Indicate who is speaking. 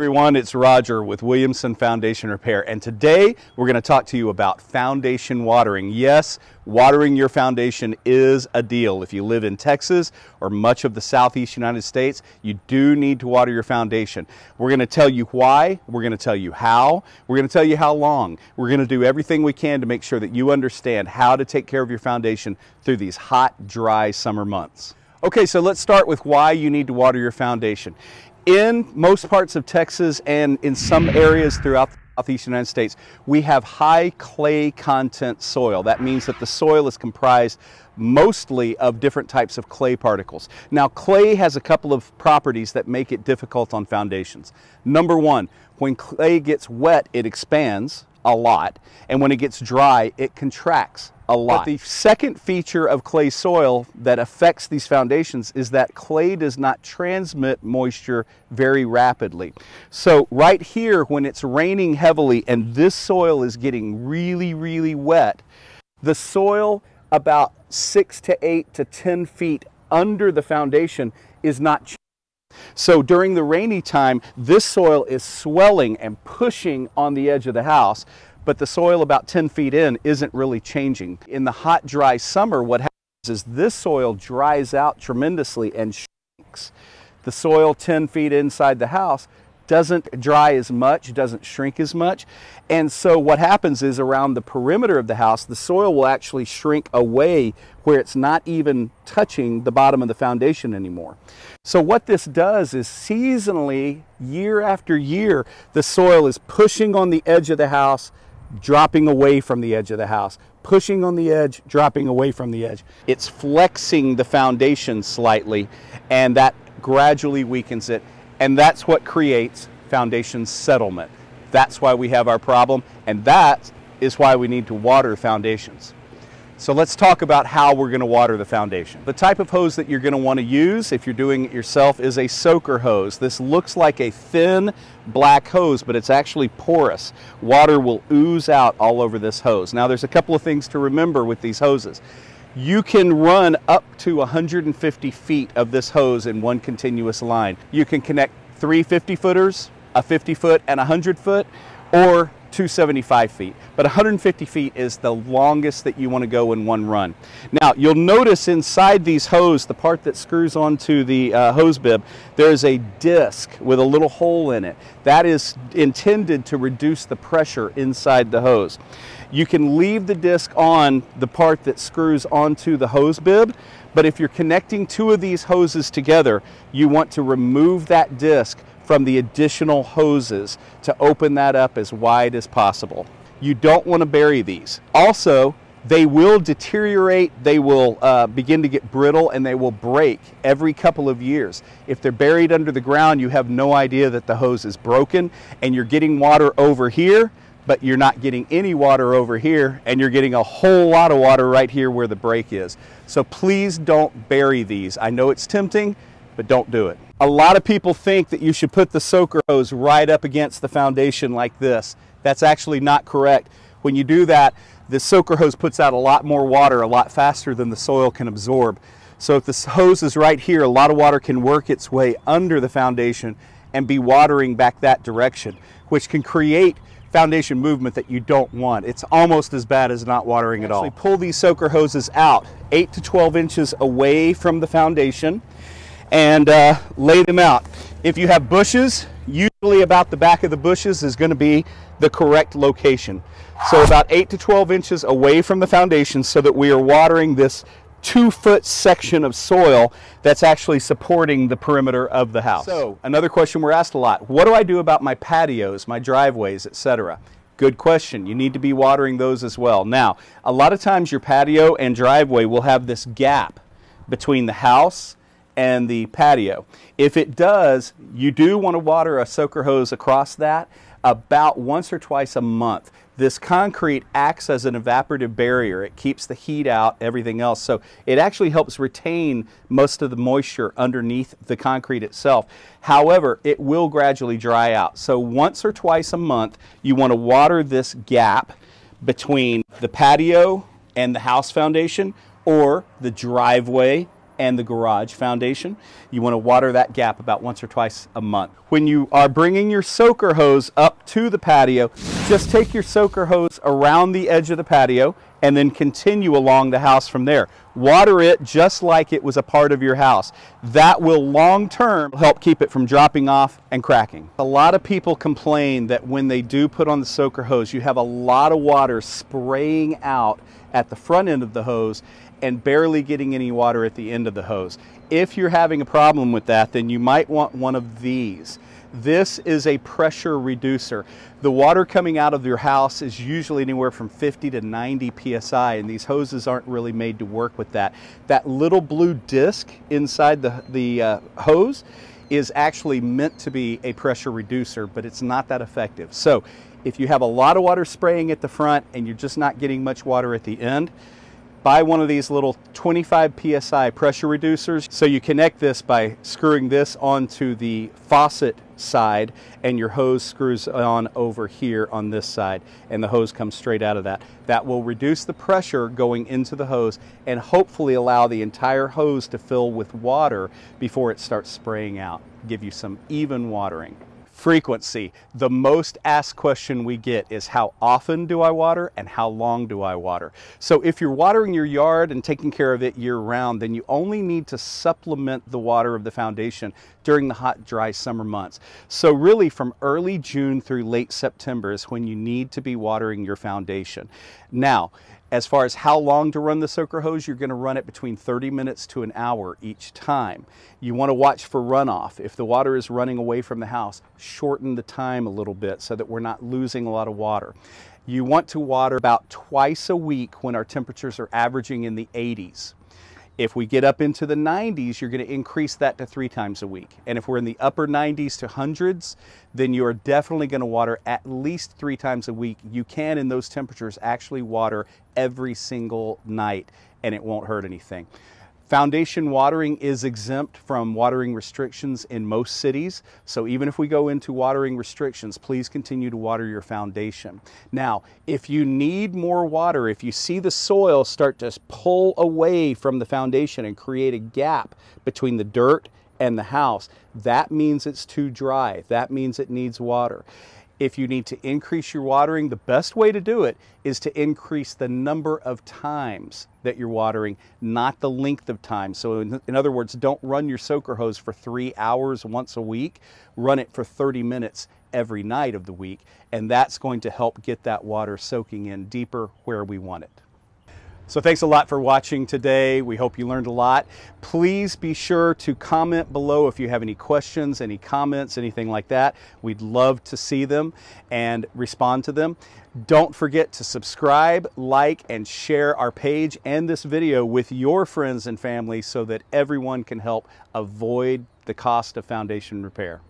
Speaker 1: everyone, it's Roger with Williamson Foundation Repair and today we're going to talk to you about foundation watering. Yes, watering your foundation is a deal. If you live in Texas or much of the southeast United States, you do need to water your foundation. We're going to tell you why, we're going to tell you how, we're going to tell you how long. We're going to do everything we can to make sure that you understand how to take care of your foundation through these hot, dry summer months. Okay, so let's start with why you need to water your foundation in most parts of Texas and in some areas throughout the southeast United States, we have high clay content soil. That means that the soil is comprised mostly of different types of clay particles. Now, clay has a couple of properties that make it difficult on foundations. Number one, when clay gets wet, it expands a lot, and when it gets dry, it contracts a lot. But the second feature of clay soil that affects these foundations is that clay does not transmit moisture very rapidly. So right here, when it's raining heavily and this soil is getting really, really wet, the soil about six to eight to 10 feet under the foundation is not so during the rainy time, this soil is swelling and pushing on the edge of the house, but the soil about 10 feet in isn't really changing. In the hot, dry summer, what happens is this soil dries out tremendously and shrinks. The soil 10 feet inside the house doesn't dry as much, doesn't shrink as much. And so what happens is around the perimeter of the house, the soil will actually shrink away where it's not even touching the bottom of the foundation anymore. So what this does is seasonally, year after year, the soil is pushing on the edge of the house, dropping away from the edge of the house, pushing on the edge, dropping away from the edge. It's flexing the foundation slightly, and that gradually weakens it, and that's what creates foundation settlement. That's why we have our problem, and that is why we need to water foundations. So let's talk about how we're going to water the foundation. The type of hose that you're going to want to use if you're doing it yourself is a soaker hose. This looks like a thin black hose, but it's actually porous. Water will ooze out all over this hose. Now there's a couple of things to remember with these hoses. You can run up to 150 feet of this hose in one continuous line. You can connect three 50 footers, a 50 foot and a 100 foot, or 275 feet, but 150 feet is the longest that you want to go in one run. Now, you'll notice inside these hose, the part that screws onto the uh, hose bib, there's a disc with a little hole in it. That is intended to reduce the pressure inside the hose. You can leave the disc on the part that screws onto the hose bib, but if you're connecting two of these hoses together, you want to remove that disc from the additional hoses to open that up as wide as possible. You don't want to bury these. Also, they will deteriorate, they will uh, begin to get brittle, and they will break every couple of years. If they're buried under the ground, you have no idea that the hose is broken, and you're getting water over here, but you're not getting any water over here, and you're getting a whole lot of water right here where the break is. So please don't bury these. I know it's tempting, but don't do it. A lot of people think that you should put the soaker hose right up against the foundation like this. That's actually not correct. When you do that, the soaker hose puts out a lot more water a lot faster than the soil can absorb. So if the hose is right here, a lot of water can work its way under the foundation and be watering back that direction, which can create foundation movement that you don't want. It's almost as bad as not watering at all. We pull these soaker hoses out 8 to 12 inches away from the foundation and uh, lay them out. If you have bushes, usually about the back of the bushes is going to be the correct location. So about 8 to 12 inches away from the foundation so that we are watering this two foot section of soil that's actually supporting the perimeter of the house. So another question we're asked a lot, what do I do about my patios, my driveways, etc.? Good question. You need to be watering those as well. Now, a lot of times your patio and driveway will have this gap between the house and the patio. If it does, you do want to water a soaker hose across that about once or twice a month. This concrete acts as an evaporative barrier. It keeps the heat out, everything else. So it actually helps retain most of the moisture underneath the concrete itself. However, it will gradually dry out. So once or twice a month, you want to water this gap between the patio and the house foundation or the driveway and the garage foundation. You want to water that gap about once or twice a month. When you are bringing your soaker hose up to the patio, just take your soaker hose around the edge of the patio and then continue along the house from there. Water it just like it was a part of your house. That will long term help keep it from dropping off and cracking. A lot of people complain that when they do put on the soaker hose, you have a lot of water spraying out at the front end of the hose and barely getting any water at the end of the hose. If you're having a problem with that, then you might want one of these. This is a pressure reducer. The water coming out of your house is usually anywhere from 50 to 90 psi, and these hoses aren't really made to work with that. That little blue disc inside the, the uh, hose is actually meant to be a pressure reducer, but it's not that effective. So if you have a lot of water spraying at the front and you're just not getting much water at the end, buy one of these little 25 psi pressure reducers. So you connect this by screwing this onto the faucet side and your hose screws on over here on this side and the hose comes straight out of that. That will reduce the pressure going into the hose and hopefully allow the entire hose to fill with water before it starts spraying out. Give you some even watering. Frequency. The most asked question we get is how often do I water and how long do I water? So if you're watering your yard and taking care of it year round, then you only need to supplement the water of the foundation during the hot, dry summer months. So really from early June through late September is when you need to be watering your foundation. Now, as far as how long to run the soaker hose, you're going to run it between 30 minutes to an hour each time. You want to watch for runoff. If the water is running away from the house, shorten the time a little bit so that we're not losing a lot of water. You want to water about twice a week when our temperatures are averaging in the 80s. If we get up into the 90s, you're going to increase that to three times a week. And if we're in the upper 90s to hundreds, then you are definitely going to water at least three times a week. You can, in those temperatures, actually water every single night and it won't hurt anything. Foundation watering is exempt from watering restrictions in most cities. So even if we go into watering restrictions, please continue to water your foundation. Now, if you need more water, if you see the soil start to pull away from the foundation and create a gap between the dirt and the house, that means it's too dry. That means it needs water. If you need to increase your watering, the best way to do it is to increase the number of times that you're watering, not the length of time. So in, in, other words, don't run your soaker hose for three hours once a week. Run it for 30 minutes every night of the week. And that's going to help get that water soaking in deeper where we want it. So thanks a lot for watching today. We hope you learned a lot. Please be sure to comment below if you have any questions, any comments, anything like that. We'd love to see them and respond to them. Don't forget to subscribe, like, and share our page and this video with your friends and family so that everyone can help avoid the cost of foundation repair.